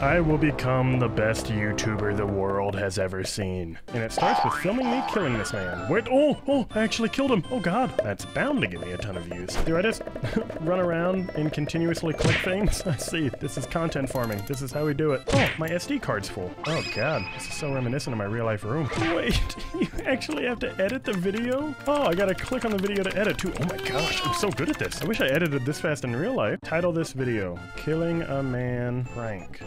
I will become the best YouTuber the world has ever seen. And it starts with filming me killing this man. Wait, oh, oh, I actually killed him. Oh god, that's bound to give me a ton of views. Do I just run around and continuously click things? I see, this is content farming. This is how we do it. Oh, my SD card's full. Oh god, this is so reminiscent of my real life room. Wait, you actually have to edit the video? Oh, I gotta click on the video to edit too. Oh my gosh, I'm so good at this. I wish I edited this fast in real life. Title this video, Killing a Man Prank.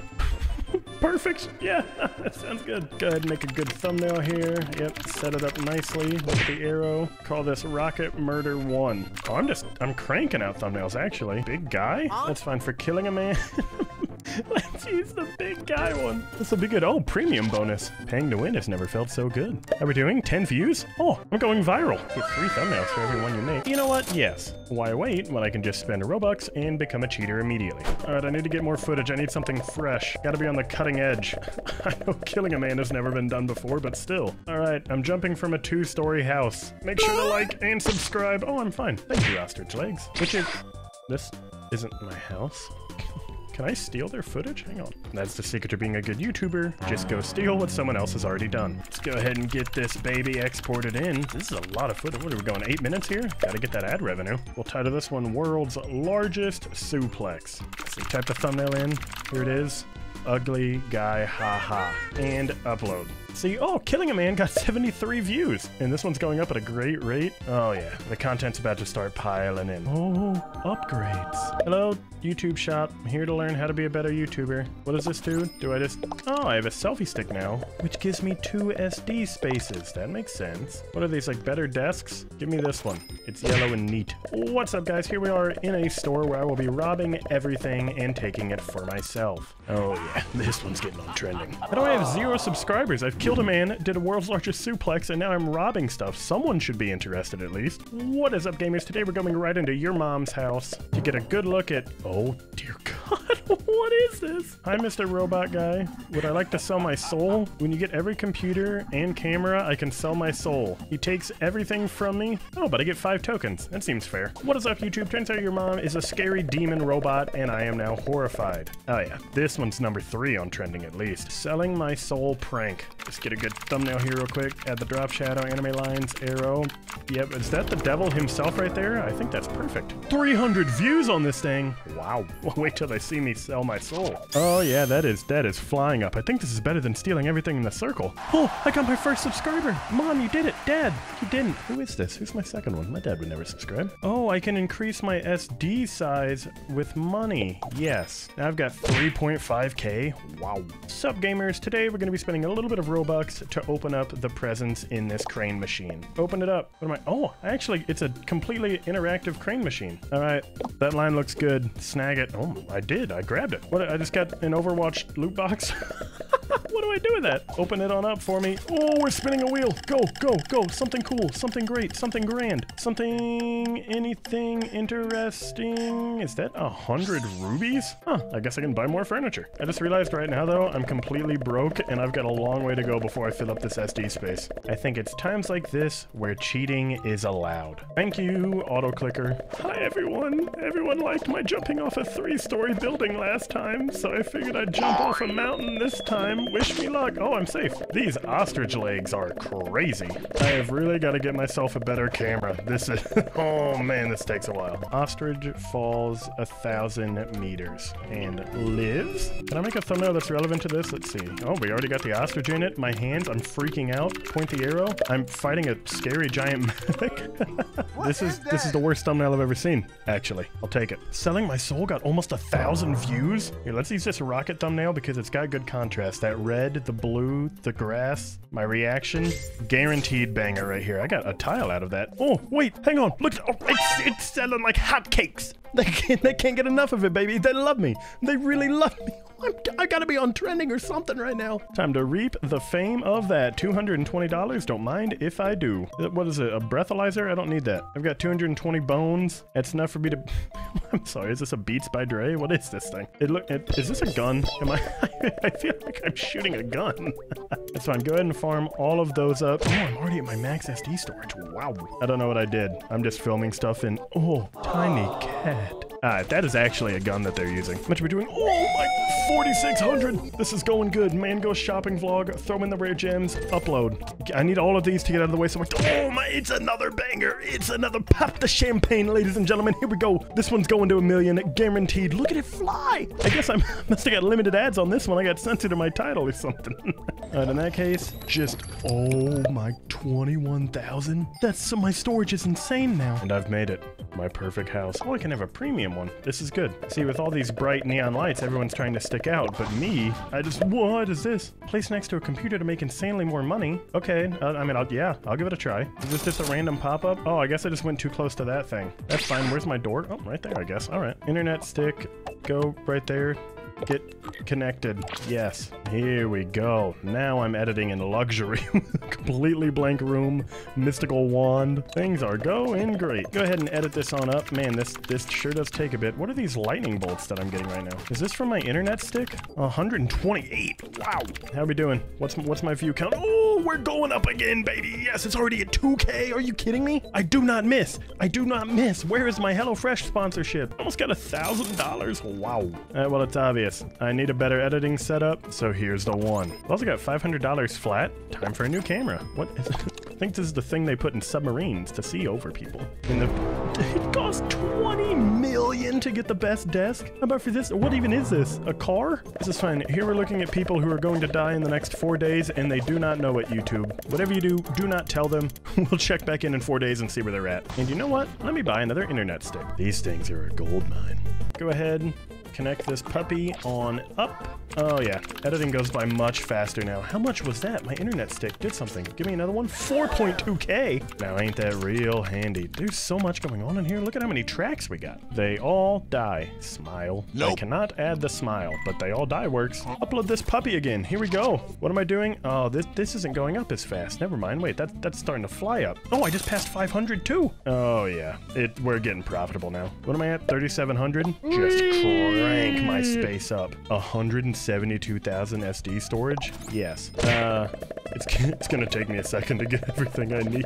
Perfect. Yeah, that sounds good. Go ahead and make a good thumbnail here. Yep, set it up nicely with the arrow. Call this Rocket Murder 1. Oh, I'm just, I'm cranking out thumbnails, actually. Big guy? That's fine for killing a man. Let's use the big guy one. This will be good. Oh, premium bonus. Paying to win has never felt so good. How are we doing? 10 views? Oh, I'm going viral. Get three thumbnails for every one you make. You know what? Yes. Why wait when I can just spend a Robux and become a cheater immediately? All right, I need to get more footage. I need something fresh. Gotta be on the cutting edge. I know killing a man has never been done before, but still. All right, I'm jumping from a two-story house. Make sure to like and subscribe. Oh, I'm fine. Thank you, Ostrich Legs. Which is... This isn't my house. Can I steal their footage? Hang on. That's the secret to being a good YouTuber. Just go steal what someone else has already done. Let's go ahead and get this baby exported in. This is a lot of footage. What are we going, eight minutes here? Gotta get that ad revenue. We'll title this one World's Largest Suplex. So type the thumbnail in. Here it is. Ugly guy, haha. And upload. See, oh, Killing a Man got 73 views. And this one's going up at a great rate. Oh yeah, the content's about to start piling in. Oh, upgrades. Hello, YouTube shop. I'm here to learn how to be a better YouTuber. What does this do? Do I just... Oh, I have a selfie stick now, which gives me two SD spaces. That makes sense. What are these, like better desks? Give me this one. It's yellow and neat. What's up, guys? Here we are in a store where I will be robbing everything and taking it for myself. Oh yeah, this one's getting on trending. How do I have zero subscribers? I've killed a man, did a world's largest suplex, and now I'm robbing stuff. Someone should be interested at least. What is up, gamers? Today we're going right into your mom's house to get a good look at... Oh, dear God. what is this? Hi, Mr. Robot Guy. Would I like to sell my soul? When you get every computer and camera, I can sell my soul. He takes everything from me. Oh, but I get five tokens. That seems fair. What is up, YouTube? Turns out your mom is a scary demon robot, and I am now horrified. Oh yeah, this one's number three on trending at least. Selling my soul prank. Let's get a good thumbnail here real quick. Add the drop shadow, anime lines, arrow. Yep, is that the devil himself right there? I think that's perfect. 300 views on this thing. Wow. Wait till they see me sell my soul. Oh yeah, that is that is flying up. I think this is better than stealing everything in the circle. Oh, I got my first subscriber. Mom, you did it. Dad, you didn't. Who is this? Who's my second one? My dad would never subscribe. Oh, I can increase my SD size with money. Yes. Now I've got 3.5k. Wow. Sup gamers, today we're gonna be spending a little bit of Robux to open up the presents in this crane machine. Open it up. What am I? Oh, actually, it's a completely interactive crane machine. All right, that line looks good. Snag it. Oh, I did. I grabbed it. What? I just got an Overwatch loot box. do I do with that? Open it on up for me. Oh, we're spinning a wheel. Go, go, go. Something cool. Something great. Something grand. Something, anything interesting. Is that a hundred rubies? Huh, I guess I can buy more furniture. I just realized right now, though, I'm completely broke and I've got a long way to go before I fill up this SD space. I think it's times like this where cheating is allowed. Thank you, auto clicker. Hi, everyone. Everyone liked my jumping off a three-story building last time, so I figured I'd jump off a mountain this time. Wish me luck. Oh, I'm safe. These ostrich legs are crazy. I have really got to get myself a better camera. This is... oh, man, this takes a while. Ostrich falls a thousand meters and lives? Can I make a thumbnail that's relevant to this? Let's see. Oh, we already got the ostrich in it. My hands, I'm freaking out. Point the arrow. I'm fighting a scary giant mimic. this is, this is the worst thumbnail I've ever seen, actually. I'll take it. Selling my soul got almost a thousand views. Here, let's use this rocket thumbnail because it's got good contrast. That red, the blue, the grass, my reaction. Guaranteed banger right here. I got a tile out of that. Oh, wait, hang on. Look, oh, it's, it's selling like hotcakes. They can't, they can't get enough of it, baby. They love me. They really love me. I'm, I gotta be on trending or something right now. Time to reap the fame of that. $220. Don't mind if I do. Uh, What is it? A breathalyzer? I don't need that. I've got 220 bones. That's enough for me to. I'm sorry. Is this a Beats by Dre? What is this thing? It look. It, is this a gun? Am I? I feel like I'm shooting a gun. That's fine. Go ahead and farm all of those up. Oh, I'm already at my max SD storage. Wow. I don't know what I did. I'm just filming stuff in. Oh, tiny cat. Alright, that is actually a gun that they're using. How much are we doing? Oh my, 4,600! This is going good. Man goes shopping vlog, throw in the rare gems, upload. I need all of these to get out of the way so much. Oh my, it's another banger. It's another pop the champagne, ladies and gentlemen. Here we go. This one's going to a million, guaranteed. Look at it fly. I guess I must have got limited ads on this one. I got censored in my title or something. Alright, in that case, just, oh my, 21,000? That's, so my storage is insane now. And I've made it. My perfect house. Oh, I can have a premium one. This is good. See, with all these bright neon lights, everyone's trying to stick out, but me, I just, what is this? Place next to a computer to make insanely more money. Okay, uh, I mean, I'll, yeah, I'll give it a try. Is this just a random pop-up? Oh, I guess I just went too close to that thing. That's fine. Where's my door? Oh, right there, I guess. All right. Internet stick, go right there. Get connected. Yes. Here we go. Now I'm editing in luxury. Completely blank room. Mystical wand. Things are going great. Go ahead and edit this on up. Man, this this sure does take a bit. What are these lightning bolts that I'm getting right now? Is this from my internet stick? 128. Wow. How we doing? What's what's my view count? Oh, we're going up again, baby. Yes, it's already at 2K. Are you kidding me? I do not miss. I do not miss. Where is my HelloFresh sponsorship? Almost got a thousand dollars. Wow. All right, well, it's obvious. I need a better editing setup, so here's the one. Also got $500 flat. Time for a new camera. What is it? I think this is the thing they put in submarines to see over people. And the, it costs 20 million to get the best desk. How about for this? What even is this? A car? This is fine. Here we're looking at people who are going to die in the next four days, and they do not know it, YouTube. Whatever you do, do not tell them. we'll check back in in four days and see where they're at. And you know what? Let me buy another internet stick. These things are a gold mine. Go ahead, connect this puppy on up. Oh yeah, editing goes by much faster now. How much was that? My internet stick did something. Give me another one. 4.2k. Now ain't that real handy? There's so much going on in here. Look at how many tracks we got. They all die. Smile. Nope. I cannot add the smile, but they all die works. Upload this puppy again. Here we go. What am I doing? Oh, this this isn't going up as fast. Never mind. Wait, that that's starting to fly up. Oh, I just passed 500 too. Oh yeah, it we're getting profitable now. What am I at? 3,700. Just mm. Crank my space up. 172,000 SD storage? Yes. Uh, it's, it's gonna take me a second to get everything I need.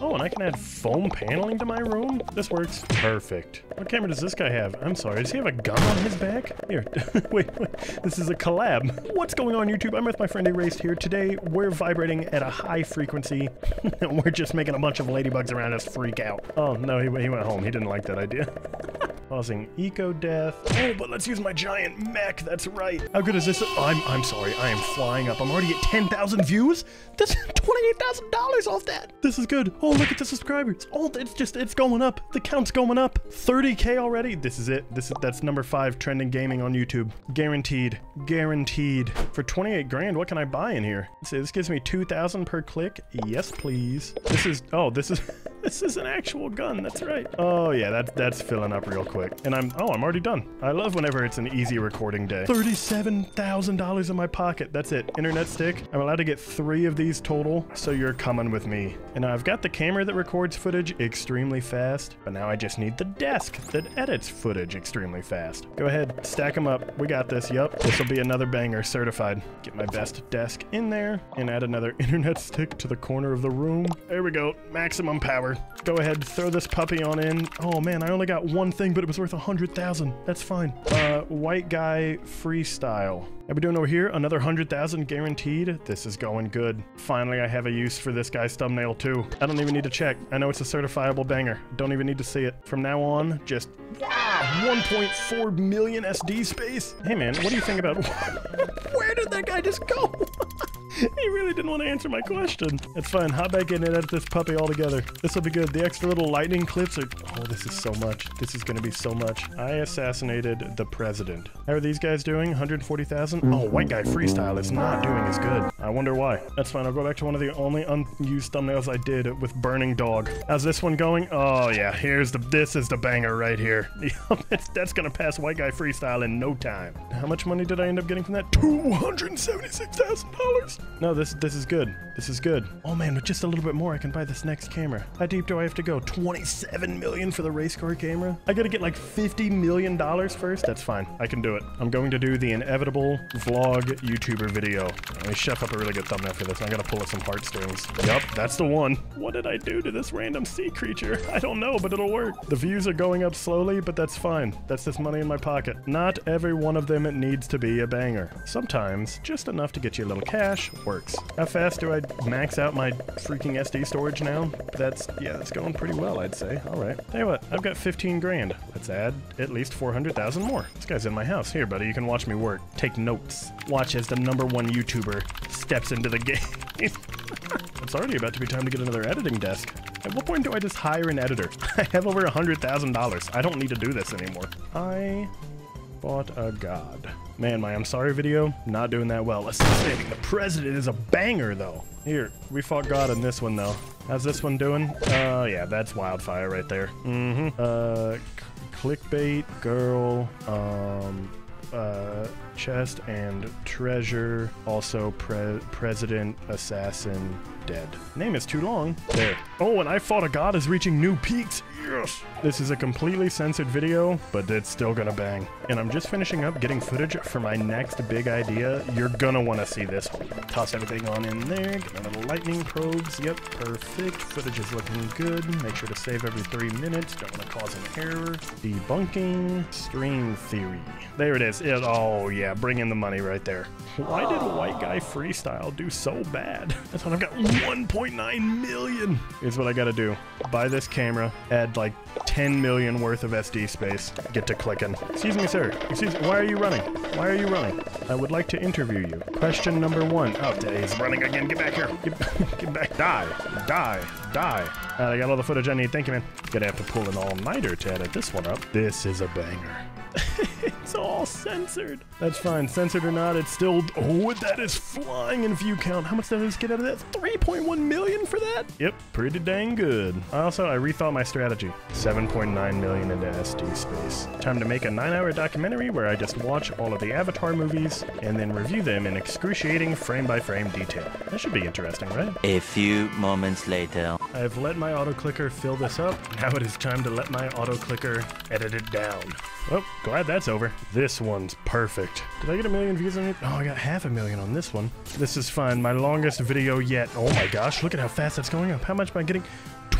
oh, and I can add foam paneling to my room? This works. Perfect. What camera does this guy have? I'm sorry, does he have a gun on his back? Here, wait, wait, this is a collab. What's going on YouTube? I'm with my friend Erased here. Today, we're vibrating at a high frequency. And we're just making a bunch of ladybugs around us freak out. Oh, no, he, he went home. He didn't like that idea. Causing eco death. Oh, but let's use my giant mech. That's right. How good is this? I'm, I'm sorry. I am flying up. I'm already at 10,000 views. That's $28,000 off that. This is good. Oh, look at the subscribers. Oh, it's just, it's going up. The count's going up. 30K already. This is it. This is, that's number five trending gaming on YouTube. Guaranteed. Guaranteed. For 28 grand, what can I buy in here? Let's see, this gives me 2,000 per click. Yes, please. This is, oh, this is, this is an actual gun. That's right. Oh yeah, that's, that's filling up real quick. And I'm, oh, I'm already done. I love whenever it's an easy recording day. $37,000 in my pocket. That's it. Internet stick. I'm allowed to get three of these total, so you're coming with me. And I've got the camera that records footage extremely fast, but now I just need the desk that edits footage extremely fast. Go ahead, stack them up. We got this. Yup. This will be another banger, certified. Get my best desk in there and add another internet stick to the corner of the room. There we go. Maximum power. Go ahead, throw this puppy on in. Oh man, I only got one thing, but it was worth a hundred thousand. That's fine. Uh, white guy freestyle. How we doing over here? Another 100,000 guaranteed? This is going good. Finally, I have a use for this guy's thumbnail too. I don't even need to check. I know it's a certifiable banger. Don't even need to see it. From now on, just wow, 1.4 million SD space. Hey man, what do you think about... Where did that guy just go? he really didn't want to answer my question. It's fine. Hop back in and edit this puppy all together. This will be good. The extra little lightning clips are... Oh, this is so much. This is going to be so much. I assassinated the president. How are these guys doing? 140,000? Oh, mm-hmm. white guy freestyle is not doing as good. I wonder why. That's fine. I'll go back to one of the only unused thumbnails I did with Burning Dog. How's this one going? Oh, yeah. Here's the... This is the banger right here. that's, that's going to pass white guy freestyle in no time. How much money did I end up getting from that? $276,000. No, no, this this is good. This is good. Oh man, with just a little bit more, I can buy this next camera. How deep do I have to go? 27 million for the race car camera? I gotta get like 50 million dollars first? That's fine. I can do it. I'm going to do the inevitable vlog YouTuber video. Let me chef up a really good thumbnail for this. I gotta pull up some heartstrings. Yup, that's the one. What did I do to this random sea creature? I don't know, but it'll work. The views are going up slowly, but that's fine. That's just money in my pocket. Not every one of them needs to be a banger. Sometimes, just enough to get you a little cash works. How fast do I max out my freaking SD storage now? That's, yeah, it's going pretty well, I'd say. All right. Tell you what, I've got 15 grand. Let's add at least 400,000 more. This guy's in my house. Here, buddy, you can watch me work. Take notes. Watch as the number one YouTuber steps into the game. it's already about to be time to get another editing desk. At what point do I just hire an editor? I have over a $100,000. I don't need to do this anymore. I bought a god. Man, my I'm sorry video, not doing that well. Assassinating the president is a banger, though. Here, we fought God in this one, though. How's this one doing? Uh, yeah, that's wildfire right there. Mm-hmm. Uh, clickbait, girl, um, uh, chest and treasure. Also, pre president, assassin, dead. Name is too long. There. Oh, and I fought a god is reaching new peaks. Yes. This is a completely censored video, but it's still gonna bang. And I'm just finishing up getting footage for my next big idea. You're gonna wanna see this. Toss everything on in there, get my little lightning probes. Yep, perfect. Footage is looking good. Make sure to save every three minutes. Don't wanna cause an error. Debunking string theory. There it is. It, oh yeah, bring in the money right there. Why did a White Guy Freestyle do so bad? That's what I've got 1.9 million. is what I gotta do. Buy this camera, add like 10 million worth of SD space, get to clicking. Excuse me, sir. Excuse me, why are you running? Why are you running? I would like to interview you. Question number one. Oh, he's running again. Get back here. Get, get back. Die. Die. Die. Right, I got all the footage I need. Thank you, man. Gonna have to pull an all-nighter to edit this one up. This is a banger. it's all censored. That's fine. Censored or not, it's still. Oh, that is flying in view count. How much did I just get out of that? 3.1 million for that? Yep, pretty dang good. Also, I rethought my strategy 7.9 million into SD space. Time to make a 9 hour documentary where I just watch all of the Avatar movies and then review them in excruciating frame by frame detail. That should be interesting, right? A few moments later. I've let my auto clicker fill this up. Now it is time to let my auto clicker edit it down. Oh, glad that's over. This one's perfect. Did I get a million views on it? Oh, I got half a million on this one. This is fun. My longest video yet. Oh my gosh, look at how fast that's going up. How much am I getting?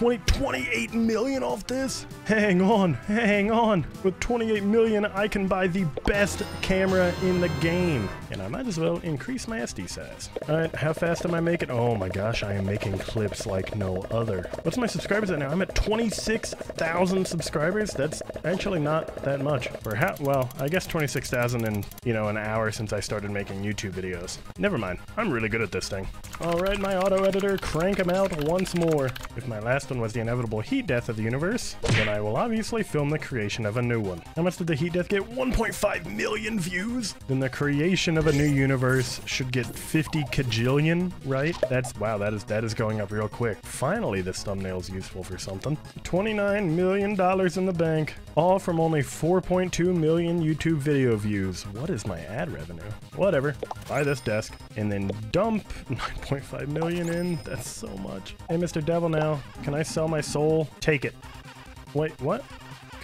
20, 28 million off this? Hang on, hang on. With 28 million, I can buy the best camera in the game. And I might as well increase my SD size. All right, how fast am I making? Oh my gosh, I am making clips like no other. What's my subscribers at now? I'm at 26,000 subscribers. That's actually not that much. For how, well, I guess 26,000 in, you know, an hour since I started making YouTube videos. Never mind, I'm really good at this thing. All right, my auto editor, crank them out once more. If my last was the inevitable heat death of the universe, then I will obviously film the creation of a new one. How much did the heat death get? 1.5 million views? Then the creation of a new universe should get 50 kajillion, right? That's, wow, that is, that is going up real quick. Finally, this thumbnail is useful for something. 29 million dollars in the bank, all from only 4.2 million YouTube video views. What is my ad revenue? Whatever. Buy this desk and then dump 9.5 million in. That's so much. Hey, Mr. Devil now, can I sell my soul? Take it. Wait, what?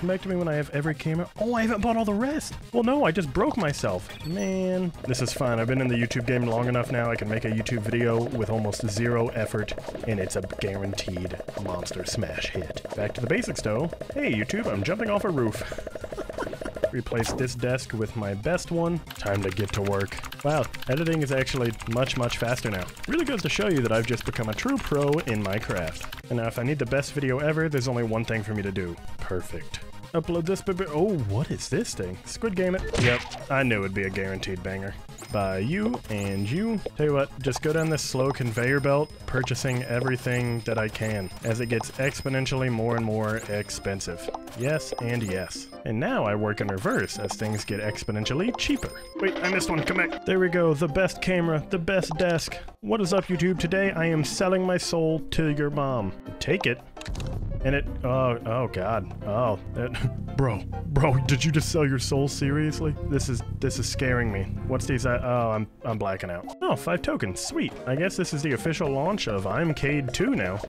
Come back to me when I have every camera. Oh, I haven't bought all the rest. Well, no, I just broke myself. Man, this is fine. I've been in the YouTube game long enough now. I can make a YouTube video with almost zero effort, and it's a guaranteed monster smash hit. Back to the basics, though. Hey, YouTube, I'm jumping off a roof. Replace this desk with my best one. Time to get to work. Wow, editing is actually much, much faster now. Really goes to show you that I've just become a true pro in my craft. And now if I need the best video ever, there's only one thing for me to do. Perfect. Upload this, baby. Oh, what is this thing? Squid Game it. Yep, I knew it'd be a guaranteed banger. By you and you. Tell you what, just go down this slow conveyor belt, purchasing everything that I can, as it gets exponentially more and more expensive. Yes and yes. And now I work in reverse, as things get exponentially cheaper. Wait, I missed one, come back. There we go, the best camera, the best desk. What is up, YouTube? Today I am selling my soul to your mom. Take it. And it, oh, oh god. Oh, it, bro, bro, did you just sell your soul seriously? This is, this is scaring me. What's these, uh, oh, I'm, I'm blacking out. Oh, five tokens, sweet. I guess this is the official launch of ImCade 2 now.